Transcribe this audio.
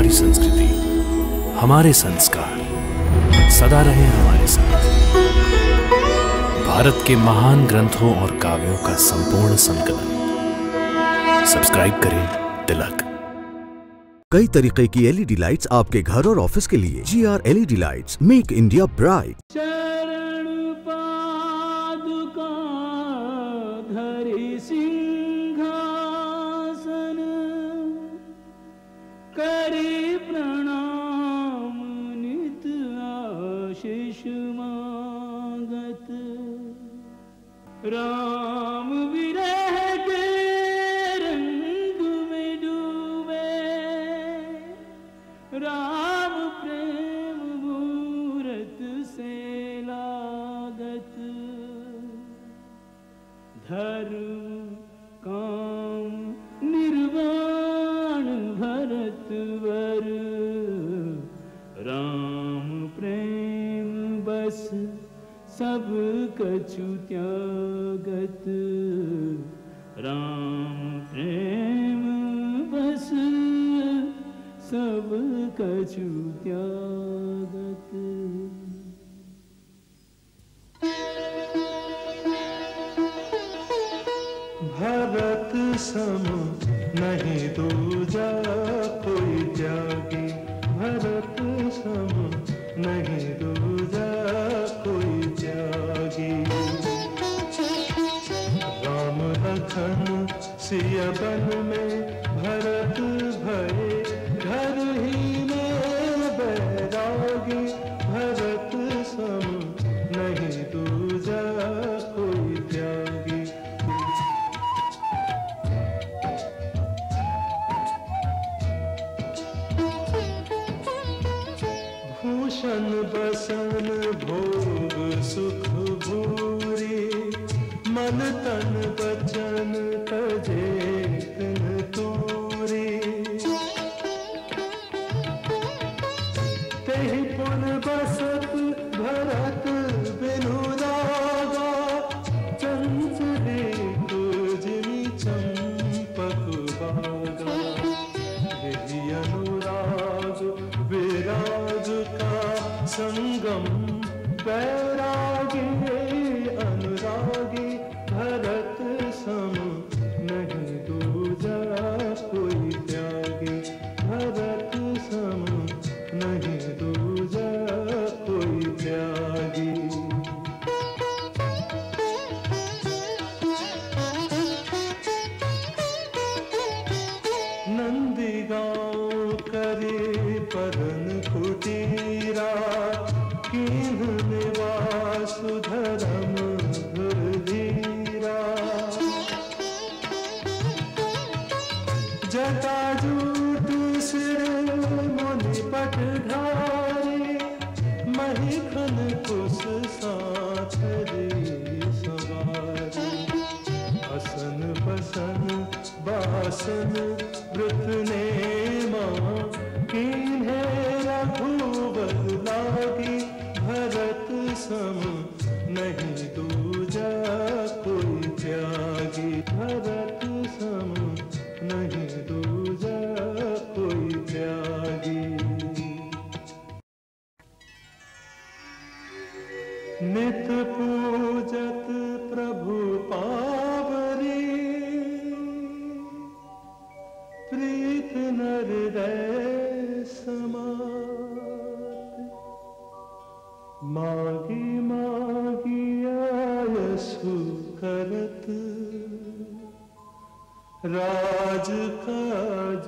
हमारी संस्कृति हमारे संस्कार सदा रहे हमारे साथ। भारत के महान ग्रंथों और काव्यों का संपूर्ण संकलन। सब्सक्राइब करें तिलक। कई तरीके की एलईडी लाइट्स आपके घर और ऑफ़िस के लिए। G R LED lights make India bright चरण पादुका धरि सिंहासन आशीष मागत। राम विरह के रंग में डूबे। राम प्रेम मूरत से लागत। धर्म बस सब कछु त्यागत। राम प्रेम बस सब कछु त्यागत। भरत सम नहीं दूजा लखन सिया बन में भरत भय, घर ही में बैरागी। भरत सम नहीं दूजा कोई त्यागी। भूषण बसन भोग सुख भूरी, मन तन बचन पुन बसत भरत बिनु रागा चंचले जिमी चंपक बागा। यही अनुराग विराग का संगम। बैरागी अनुरागी भरत सम गाँव करे परन कुटीरा किन्ह निवास धर्म धीरा जटा जूट सिर मुनि पट कुश साथ बासन वृत ने माँ किन्हे लागी, भरत सम नहीं दूजा कोई त्यागी। भरत सम नहीं दूजा कोई त्यागी। नित पूजत हृदय समात मागी मागी आयसु करत राज काज